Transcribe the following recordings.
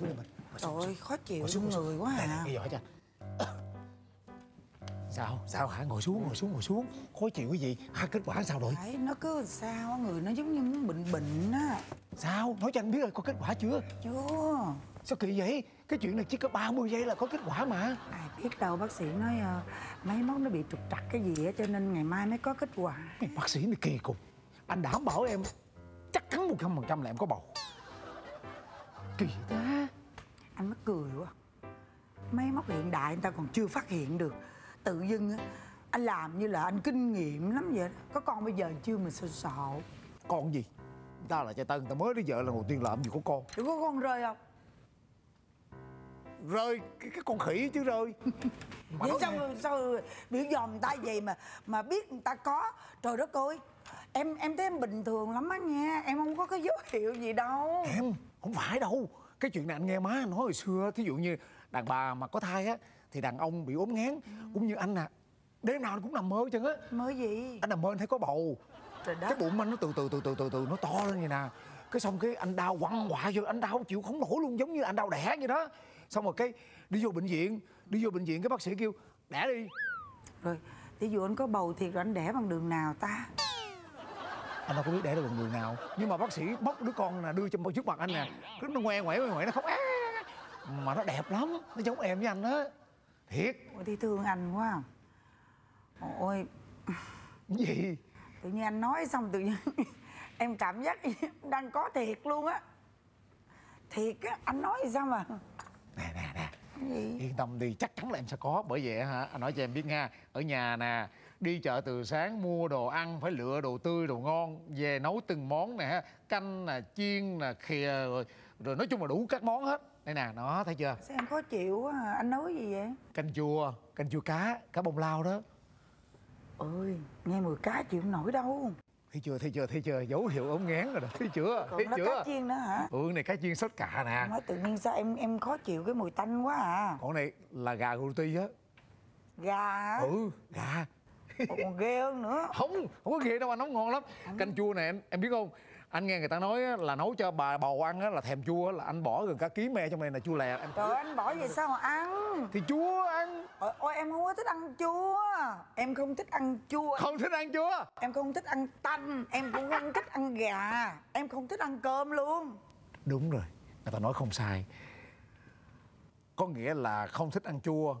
ủa mình ngồi xuống đi mình Trời ơi, khó chịu ngồi xuống, người quá Đây, à. đây, giỏi cho. Sao? Sao hả? Ngồi xuống ngồi xuống ngồi xuống. Khó chịu cái gì? Hả kết quả sao rồi? Đấy, nó cứ sao người nó giống như muốn bệnh bệnh á. Sao? Nói cho anh biết rồi có kết quả chưa? Chưa. Sao kỳ vậy? Cái chuyện này chỉ có 30 giây là có kết quả mà. Ai biết đâu bác sĩ nói ờ, máy móc nó bị trục trặc cái gì á Cho nên ngày mai mới có kết quả. Bác sĩ này kỳ cục. Anh đảm bảo em chắc chắn một trăm phần trăm là em có bầu. Kỳ ta Anh mắc cười quá. Máy móc hiện đại người ta còn chưa phát hiện được. Tự dưng á anh làm như là anh kinh nghiệm lắm vậy đó. Có con bây giờ chưa mà sợ sợ? Con gì? Người ta là trai tân người ta mới lấy vợ lần đầu tiên làm gì có con. Đừng có con rơi không? Rơi cái, cái con khỉ chứ rơi. Vậy sao, nghe, sao biểu dòm người ta vậy mà mà biết người ta có? Trời đất ơi Em em thấy em bình thường lắm á nha. Em không có cái dấu hiệu gì đâu. Em không phải đâu cái chuyện này anh nghe má nói hồi xưa thí dụ như đàn bà mà có thai á thì đàn ông bị ốm ngán cũng như anh nè đêm nào anh cũng nằm mơ chứ á. Mới gì? Anh nằm mơ anh thấy có bầu. Trời đất. Cái bụng anh nó từ từ từ từ từ từ nó to lên vậy nè. Cái xong cái anh đau quăng quạ vô anh đau chịu không nổi luôn giống như anh đau đẻ vậy đó. Xong rồi cái đi vô bệnh viện đi vô bệnh viện cái bác sĩ kêu đẻ đi. Rồi Ví dụ anh có bầu thiệt rồi anh đẻ bằng đường nào ta anh đâu có biết đẻ được đường nào. Nhưng mà bác sĩ bóc đứa con nè đưa cho trước mặt anh nè. Cái nó ngoe ngoẻ ngoe ngoẻ nó khóc á mà nó đẹp lắm nó giống em với anh á. Thiệt. Ôi thì thương anh quá Ôi cái gì? Tự nhiên anh nói xong tự nhiên Em cảm giác đang có thiệt luôn á. Thiệt á Anh nói sao mà? Nè nè nè. Gì? yên tâm đi chắc chắn là em sẽ có. Bởi vậy hả anh nói cho em biết nha. Ở nhà nè đi chợ từ sáng mua đồ ăn phải lựa đồ tươi đồ ngon. Về nấu từng món nè ha. canh nè chiên nè khìa rồi rồi nói chung là đủ các món hết. Đây nè nó thấy chưa? Sao em khó chịu quá à? Anh nói gì vậy? Canh chua canh chua cá cá bông lao đó. Ôi nghe mùi cá chịu không nổi đâu. Thấy chưa thấy chưa thấy chưa? Dấu hiệu ống ngán rồi đó thấy chưa? Còn thấy nó chưa? cá chiên nữa hả? Ừ này cá chiên sốt cà nè. Nói tự nhiên sao em em khó chịu cái mùi tanh quá à? Còn này là gà roti á. Gà ừ gà còn ghê hơn nữa. Không không có ghê đâu anh nấu ngon lắm. Canh chua này em em biết không? Anh nghe người ta nói là nấu cho bà bầu ăn á, là thèm chua á, là anh bỏ gần cả ký me trong này là chua lè. Em Trời anh bỏ vậy sao mà ăn? Thì chua ăn. Ôi, ôi em không có thích ăn chua. Em không thích ăn chua. Không thích ăn chua. Em không thích ăn tanh. Em cũng không thích ăn gà. Em không thích ăn cơm luôn. Đúng rồi người ta nói không sai. Có nghĩa là không thích ăn chua.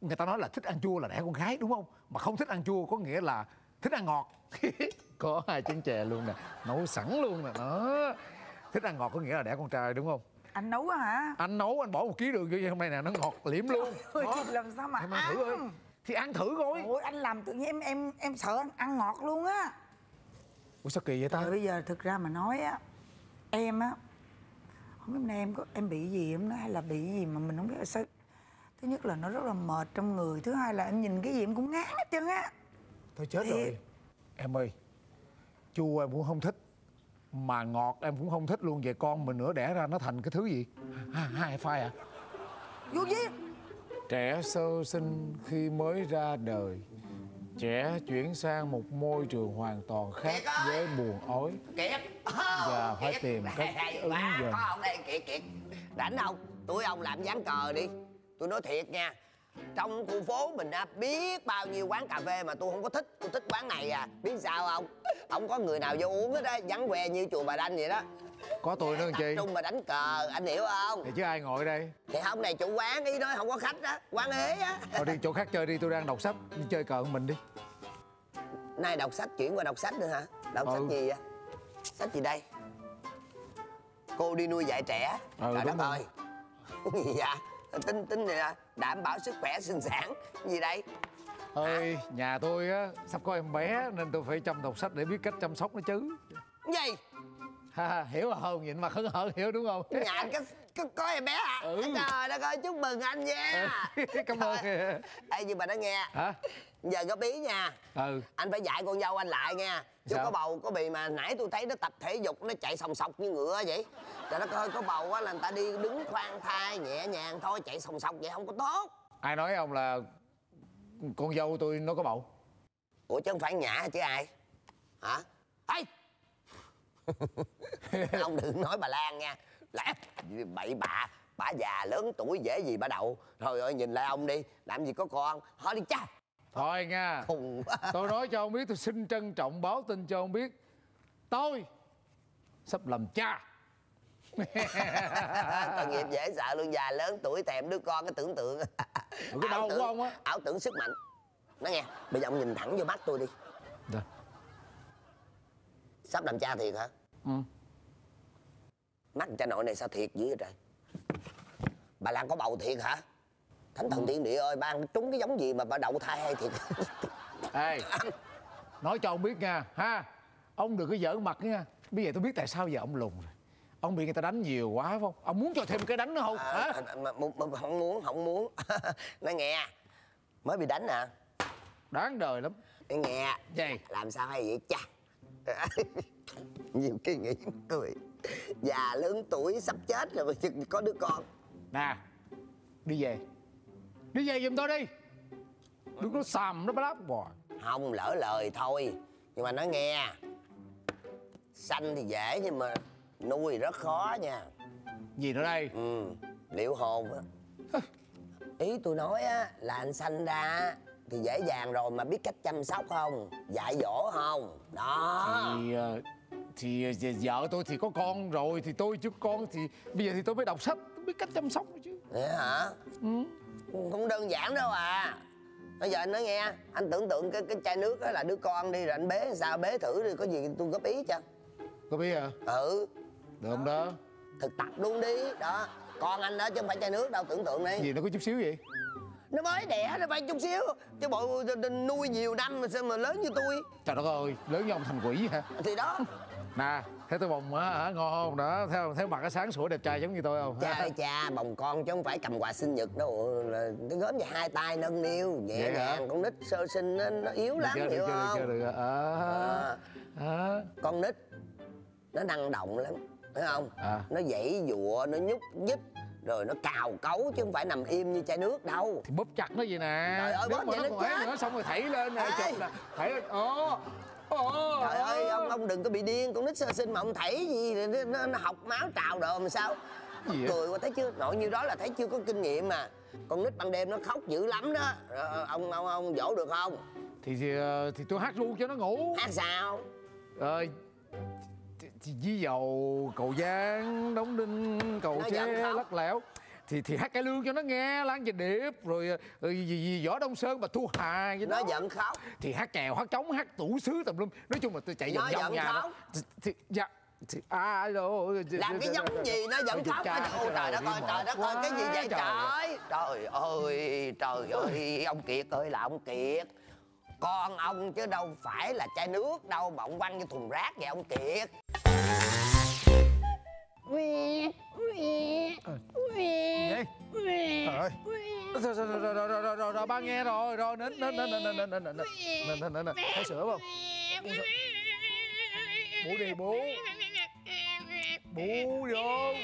Người ta nói là thích ăn chua là đẻ con gái đúng không mà không thích ăn chua có nghĩa là thích ăn ngọt. Có hai chén chè luôn nè nấu sẵn luôn nè đó. Thích ăn ngọt có nghĩa là đẻ con trai đúng không? Anh nấu á hả? Anh nấu anh bỏ một ký đường vô hôm nay nè nó ngọt liếm luôn. Ôi, Đó. thì làm sao mà em ăn thử ơi thì ăn thử coi. Ôi anh làm tự nhiên em em em sợ ăn, ăn ngọt luôn á. Ủa sao kỳ vậy ta? Rồi bây giờ thực ra mà nói á Em á Không biết hôm nay em có em bị gì em nói hay là bị gì mà mình không biết sao Thứ nhất là nó rất là mệt trong người Thứ hai là em nhìn cái gì em cũng ngán hết trơn á thôi chết Thiệt. rồi em ơi chua em cũng không thích mà ngọt em cũng không thích luôn vậy con mình nữa đẻ ra nó thành cái thứ gì hai, hai phai à Vô duyên trẻ sơ sinh khi mới ra đời trẻ chuyển sang một môi trường hoàn toàn khác với buồn ói kiệt Dạ, phải Kiệt. tìm cách ứng dần. có ông đây kiệt kiệt rảnh không tụi ông làm dán cờ đi tôi nói thiệt nha trong khu phố mình á biết bao nhiêu quán cà phê mà tôi không có thích. Tôi thích quán này à biết sao không? Không có người nào vô uống hết á vắng que như chùa bà đanh vậy đó. Có tôi nữa chi. trung mà đánh cờ anh hiểu không? Thì chứ ai ngồi đây? Thì hôm này chủ quán ý nói không có khách á quán ế á. Thôi đi chỗ khác chơi đi tôi đang đọc sách. Đi chơi cờ mình đi. Nay đọc sách chuyển qua đọc sách nữa hả? Đọc Ừ. sách gì vậy? Sách gì đây? Cô đi nuôi dạy trẻ. Ừ, trời đúng đất rồi. ơi. Dạ tính tính này là đảm bảo sức khỏe sinh sản. Gì đây? Ơi nhà tôi á sắp có em bé nên tôi phải chăm đọc sách để biết cách chăm sóc nó chứ. Gì? Ha hiểu không nhìn mà hớn hở hiểu đúng không? Nhà anh có, có, có em bé à? Ừ. trời đất ơi chúc mừng anh nha. Cảm ơn. Ê nhưng mà đã nghe. Hả? Giờ góp ý nha. Ừ. Anh phải dạy con dâu anh lại nha. Chứ Sao? có bầu có bị mà nãy tôi thấy nó tập thể dục nó chạy sòng sọc như ngựa vậy trời đất ơi có bầu á là người ta đi đứng khoan thai nhẹ nhàng thôi chạy sòng sọc vậy không có tốt. Ai nói ông là con dâu tôi nó có bầu? Ủa chứ không phải nhã chứ ai? Hả? Ê! Ông đừng nói bà lan nha. Lẽ bậy bạ bà già lớn tuổi dễ gì bà đậu. Rồi ơi nhìn lại ông đi làm gì có con. Hỏi đi cha. Thôi nha. Khùng quá. Tôi nói cho ông biết tôi xin trân trọng báo tin cho ông biết. Tôi sắp làm cha tội nghiệp dễ sợ luôn già lớn tuổi thèm đứa con cái tưởng tượng. Rồi cái đầu của ông á. ảo tưởng sức mạnh. Nói nghe bây giờ ông nhìn thẳng vô mắt tôi đi. Dạ. sắp làm cha thiệt hả? Ừ. mắt cha nội này sao thiệt dữ vậy trời? Bà lan có bầu thiệt hả? Thánh thần thiên địa ơi ban trúng cái giống gì mà bà đậu thai hay thiệt? Ê nói cho ông biết nha ha ông đừng có giỡn mặt nha. Bây giờ tôi biết tại sao giờ ông lùn rồi ông bị người ta đánh nhiều quá phải không? Ông muốn cho thêm cái đánh nữa không? Hả? à, mà, mà, mà, không muốn không muốn. Nói nghe mới bị đánh nè đáng đời lắm. Nói nghe gì làm sao hay vậy cha? Nhiều cái nghĩ cười. Già lớn tuổi sắp chết rồi mà có đứa con. Nè đi về. Đi về giùm tôi đi. Đừng có xàm nó lắm bò không lỡ lời thôi nhưng mà nói nghe. Sanh thì dễ nhưng mà nuôi rất khó nha. Gì nữa đây? Ừ liệu hồn á. Ý tôi nói á là anh sanh ra thì dễ dàng rồi mà biết cách chăm sóc không? Dạy dỗ không? Đó. Thì ờ, thì ờ, vợ tôi thì có con rồi thì tôi chứ con thì bây giờ thì tôi mới đọc sách tôi biết cách chăm sóc chứ. Vậy hả? Ừ. không đơn giản đâu à. Bây giờ anh nói nghe anh tưởng tượng cái cái chai nước đó là đứa con đi rồi anh bế sao bế thử đi có gì tôi góp ý cho. Có biết à ừ được không đó? Thực tập luôn đi. Đó. Con anh đó chứ không phải chai nước đâu tưởng tượng đi. Gì nó có chút xíu vậy? Nó mới đẻ nó phải chút xíu. Chứ bộ nuôi nhiều năm mà sao mà lớn như tôi? Trời đất ơi lớn như ông thành quỷ hả? Thì đó. Nè thấy tôi bồng á hả ngon không đó? Theo theo mặt cái sáng sủa đẹp trai giống như tôi không? Cha ơi cha bồng con chứ không phải cầm quà sinh nhật đâu. Là cái gớm về hai tay nâng niu nhẹ Vậy hả? nhàng con nít sơ sinh nó, nó yếu lắm hiểu được chưa được không? chưa được à, à. con nít nó năng động lắm thấy không? À. nó dãy dụa nó nhúc nhích rồi nó cào cấu chứ không phải nằm im như chai nước đâu. Thì bóp chặt nó vậy nè. Trời ơi, bóp vậy nó chết. nữa xong rồi thảy lên nè chụp nè. Thảy lên. Ồ ồ. Trời ơi ông ông đừng có bị điên con nít sơ sinh mà ông thảy gì rồi nó, nó, nó học máu trào đồ làm sao? Gì cười qua thấy chưa? Nội như đó là thấy chưa có kinh nghiệm mà. Con nít ban đêm nó khóc dữ lắm đó. Ờ, ông ông ông dỗ được không? Thì thì, ờ, thì tôi hát ru cho nó ngủ. Hát sao? Ờ với dầu cầu giang đóng đinh cầu Nó tre lắc lẻo thì thì hát cải lương cho nó nghe lan về điệp rồi, rồi gì, gì võ đông sơn bà thu hà vậy nó đó. giận khóc thì hát chèo hát trống hát tủ sứ tùm lum. Nói chung là tôi chạy vòng vòng nhà đó. thì, dạ thì à đâu. Làm cái giống gì nó giận khóc Ôi, trời đất ơi trời đất ơi cái gì vậy trời? trời ơi trời ơi ông kiệt ơi là ông kiệt con ông chứ đâu phải là chai nước đâu mà ông quăng như thùng rác vậy ông kiệt. Rồi rồi rồi rồi rồi rồi rồi rồi ba nghe rồi rồi nín nín nín nín nín nín nín nín nín nín nín nín thấy sữa không? bú đi bú bú vô.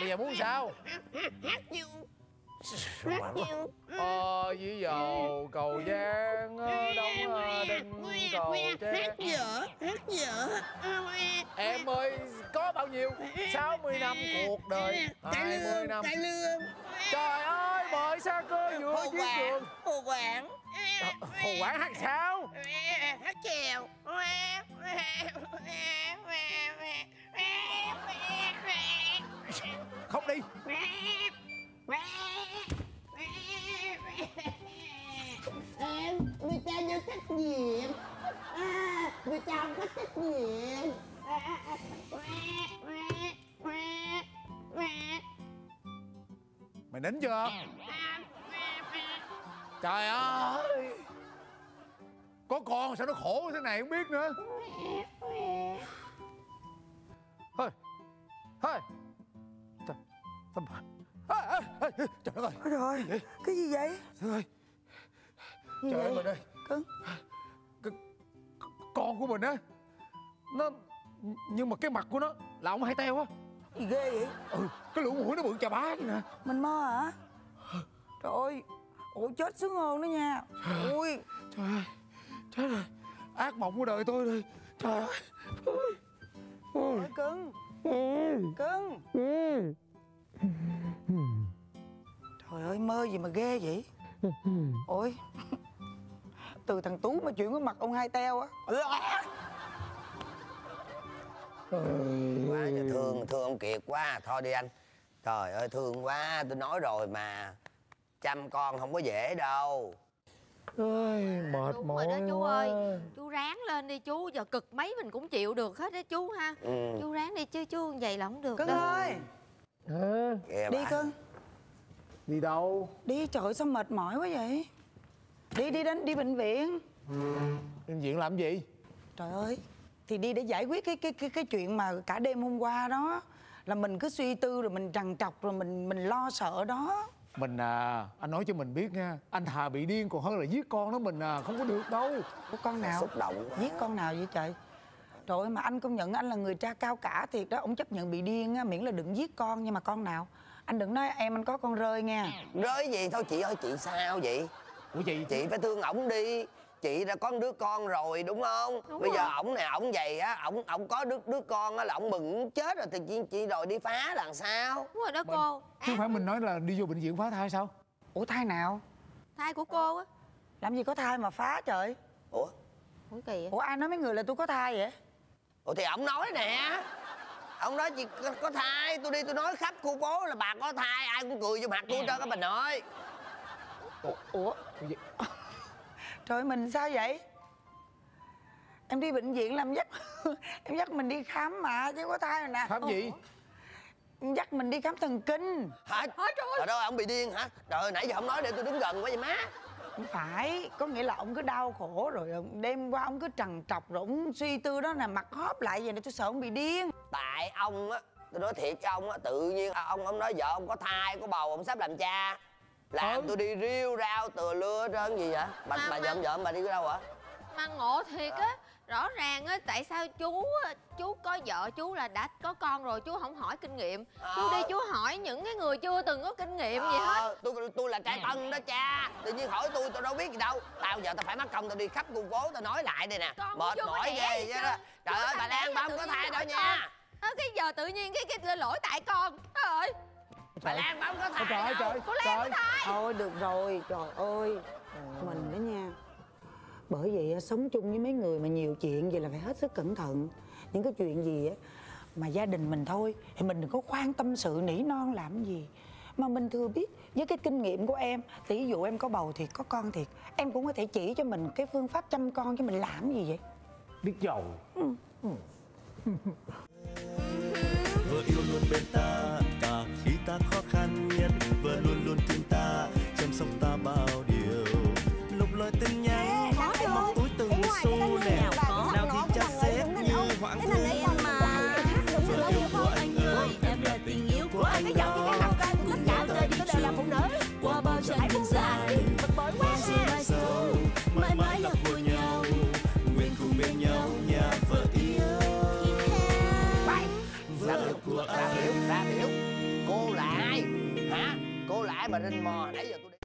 Bây giờ muốn sao ờ với dầu cầu giang ờ, đóng ờ, đinh cầu tre. Dở dở em ơi có bao nhiêu? 60 năm cuộc đời. 20 năm. cải lương. Trời ơi bởi xa cơ vừa quảng trường? hồ quảng hồ quảng hát sao? Hát chèo. Không đi em người ta vô trách nhiệm. À, người ta không có trách nhiệm. Mày nín chưa? Trời ơi. Có con sao nó khổ thế này không biết nữa. Thôi thôi. Trời tâm Ê, ê, trời đất ơi trời cái gì vậy? Trời ơi. Gì trời ơi vậy? mình ơi Cưng. Cái, con của mình á nó nhưng mà cái mặt của nó là ông hai teo á. Gì ghê vậy? Ừ cái lỗ mũi nó bự chà bá vậy nè. Mình mơ hả? Trời ơi Ủa chết sướng hơn đó nha. Ui. Trời ơi. Chết rồi ác mộng của đời tôi rồi trời ơi. Ôi, cưng. Cưng trời ơi mơ gì mà ghê vậy? Ôi từ thằng tú mà chuyển qua mặt ông hai teo á. Quá giờ thương thương ông kiệt quá. Thôi đi anh. Trời ơi thương quá. Tôi nói rồi mà chăm con không có dễ đâu. Ơi mệt Đúng mỏi rồi đó chú quá. ơi Chú ráng lên đi chú Giờ cực mấy mình cũng chịu được hết đó chú ha. Ừ. Chú ráng đi chứ chú vậy là không được cưng đâu. ơi Ghê đi bà. cưng. Đi đâu? Đi trời sao mệt mỏi quá vậy? Đi đi đến đi bệnh viện. Bệnh viện làm gì? Trời ơi thì đi để giải quyết cái cái cái cái chuyện mà cả đêm hôm qua đó. Là mình cứ suy tư rồi mình trằn trọc rồi mình mình lo sợ đó. Mình à anh nói cho mình biết nha anh thà bị điên còn hơn là giết con nó mình à không có được đâu. Ủa con nào? xúc động quá. giết con nào vậy trời trời ơi mà anh công nhận anh là người cha cao cả thiệt đó. Ông chấp nhận bị điên á miễn là đừng giết con nhưng mà con nào? Anh đừng nói em anh có con rơi nha. Rơi gì? Thôi chị ơi chị sao vậy? Ủa chị chị phải thương ổng đi. Chị đã có đứa con rồi đúng không? Đúng bây rồi. giờ ổng này ổng vậy á ổng ổng có đứa đứa con á là ổng mừng chết rồi thì chị chị đòi đi phá là làm sao? Đúng rồi đó cô. chứ phải mình nói là đi vô bệnh viện phá thai sao? Ủa thai nào? Thai của cô á. Làm gì có thai mà phá trời? Ủa? Ủa kỳ vậy? Ủa ai nói mấy người là tôi có thai vậy ủa thì ổng nói nè. Ông nói chị có, có thai tôi đi tôi nói khắp khu phố là bà có thai ai cũng cười vô mặt tôi cho các bà nội ủa Ủa? Trời ơi, mình sao vậy? Em đi bệnh viện làm dắt em dắt mình đi khám mà chứ có thai rồi nè. Khám gì? Em dắt mình đi khám thần kinh. Hả? Trời ơi. Ông bị điên hả? Trời ơi nãy giờ không nói để tôi đứng gần quá vậy má không phải. Có nghĩa là ông cứ đau khổ rồi ông đêm qua ông cứ trằn trọc rồi ông suy tư đó là mặt hóp lại vậy này tôi sợ ông bị điên. Tại ông á tôi nói thiệt cho ông á tự nhiên ông ông nói vợ ông có thai có bầu ông sắp làm cha. Làm Ừ. tôi đi riêu rao từa lưa hết trơn gì vậy? Bà Mà- bà mà- vợ vợ bà đi đâu hả Mà ngộ thiệt á Rõ ràng á Tại sao chú á, Chú có vợ chú là đã có con rồi Chú không hỏi kinh nghiệm. Chú Ờ. đi chú hỏi những cái người chưa từng có kinh nghiệm gì hết. Ờ, tôi tôi là trai tân đó cha. Tự nhiên hỏi tôi tôi đâu biết gì đâu. Tao giờ tao phải mất công tao đi khắp khu phố tao nói lại đây nè. Con mệt mỏi ghê gì vậy đó. trời ơi bà lan bà không có thai đâu nha. Ờ, Cái giờ tự nhiên cái cái lỗi tại con. Trời ơi. Bà lan bà không có thai trời ơi trời Cô Lan trời có thai thôi được rồi. Trời ơi. Mình đó nha bởi vậy á, sống chung với mấy người mà nhiều chuyện vậy là phải hết sức cẩn thận. Những cái chuyện gì á mà gia đình mình thôi thì mình đừng có khoan tâm sự nỉ non làm gì. Mà mình thừa biết với cái kinh nghiệm của em tỷ dụ em có bầu thiệt có con thiệt em cũng có thể chỉ cho mình cái phương pháp chăm con chứ mình làm gì vậy? Biết giàu. Vợ yêu luôn bên ta xu nè nào? thì cha xét như hoãn hương vợ yêu của anh ơi em là tình yêu của anh đó. Cùng nhau ta đi chung qua bao chặng đường dài và rồi mai sau mãi mãi là của nhau. nguyện cùng bên nhau nhà vợ yêu. Vợ của anh biểu ra biểu. Cô là ai? Hả? Cô là ai mà rình mò nãy